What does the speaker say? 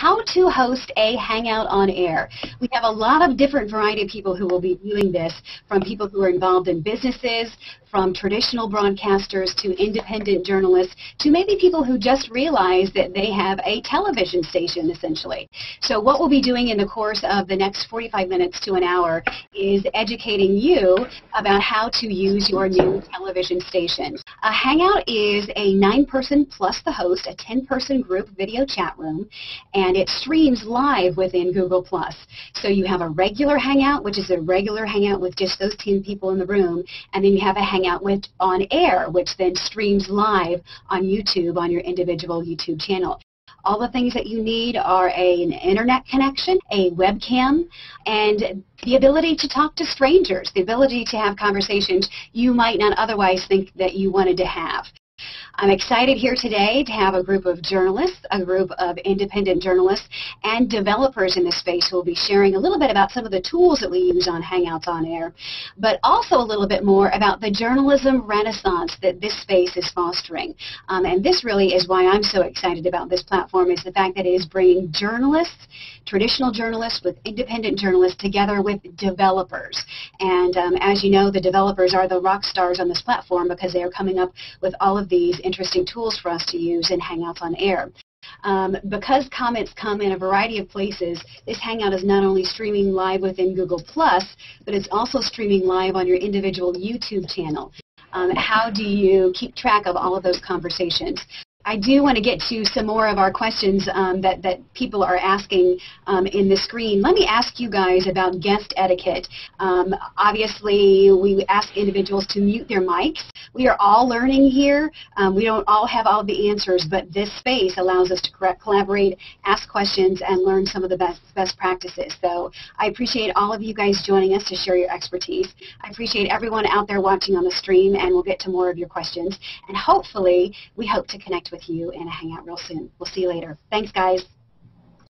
how to host a Hangout on air. We have a lot of different variety of people who will be viewing this, from people who are involved in businesses, from traditional broadcasters to independent journalists to maybe people who just realize that they have a television station essentially. So what we'll be doing in the course of the next 45 minutes to an hour is educating you about how to use your new television station. A Hangout is a nine-person plus the host, a 10-person group video chat room, and it streams live within Google+. So you have a regular Hangout, which is a regular Hangout with just those 10 people in the room, and then you have a Hangout with on air, which then streams live on YouTube on your individual YouTube channel. All the things that you need are a, an internet connection, a webcam, and the ability to talk to strangers, the ability to have conversations you might not otherwise think that you wanted to have. I'm excited here today to have a group of journalists, a group of independent journalists, and developers in this space who will be sharing a little bit about some of the tools that we use on Hangouts on Air, but also a little bit more about the journalism renaissance that this space is fostering. Um, and this really is why I'm so excited about this platform is the fact that it is bringing journalists, traditional journalists with independent journalists together with developers. And um, as you know, the developers are the rock stars on this platform because they are coming up with all of these interesting tools for us to use in Hangouts on Air. Um, because comments come in a variety of places, this Hangout is not only streaming live within Google+, but it's also streaming live on your individual YouTube channel. Um, how do you keep track of all of those conversations? I do want to get to some more of our questions um, that, that people are asking um, in the screen. Let me ask you guys about guest etiquette. Um, obviously, we ask individuals to mute their mics. We are all learning here. Um, we don't all have all the answers, but this space allows us to collaborate, ask questions, and learn some of the best, best practices. So I appreciate all of you guys joining us to share your expertise. I appreciate everyone out there watching on the stream, and we'll get to more of your questions. And hopefully, we hope to connect with you and hang out real soon. We'll see you later. Thanks, guys.